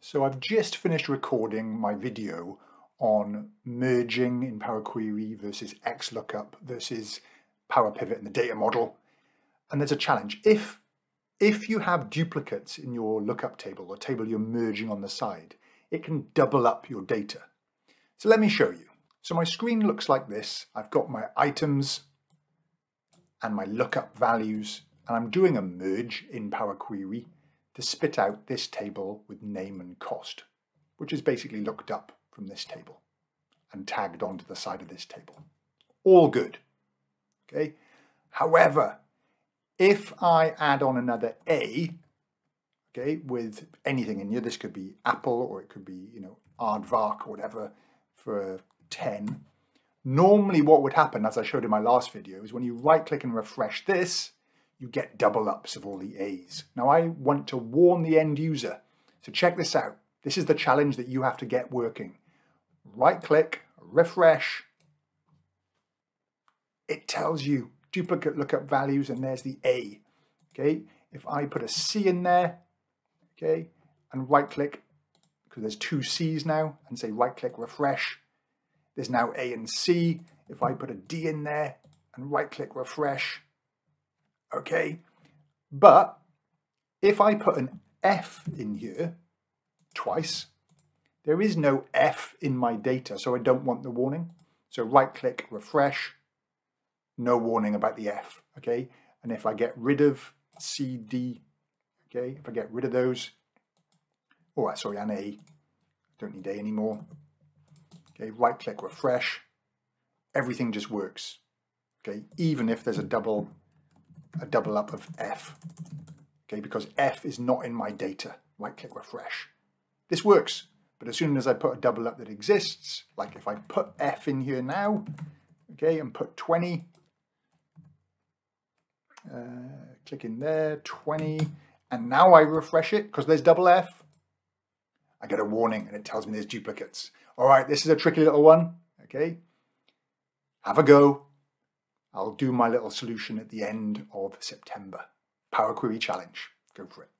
So I've just finished recording my video on merging in Power Query versus XLOOKUP versus Power Pivot in the data model. And there's a challenge. If, if you have duplicates in your lookup table, or table you're merging on the side, it can double up your data. So let me show you. So my screen looks like this. I've got my items and my lookup values, and I'm doing a merge in Power Query to spit out this table with name and cost, which is basically looked up from this table and tagged onto the side of this table. All good. Okay. However, if I add on another A, okay, with anything in here, this could be Apple or it could be, you know, aardvark or whatever for 10. Normally what would happen, as I showed in my last video, is when you right click and refresh this, you get double ups of all the A's. Now I want to warn the end user. So check this out. This is the challenge that you have to get working. Right click, refresh. It tells you duplicate lookup values and there's the A. Okay, if I put a C in there, okay, and right click, because there's two C's now, and say right click, refresh, there's now A and C. If I put a D in there and right click, refresh, okay? But if I put an F in here twice, there is no F in my data, so I don't want the warning. So right click, refresh, no warning about the F, okay? And if I get rid of C, D, okay, if I get rid of those, oh, uh, sorry, and A, don't need A anymore. Okay, right click, refresh, everything just works, okay? Even if there's a double a double up of F, okay, because F is not in my data. Right click refresh. This works, but as soon as I put a double up that exists, like if I put F in here now, okay, and put 20, uh, click in there, 20, and now I refresh it because there's double F, I get a warning and it tells me there's duplicates. All right, this is a tricky little one, okay? Have a go. I'll do my little solution at the end of September. Power Query Challenge. Go for it.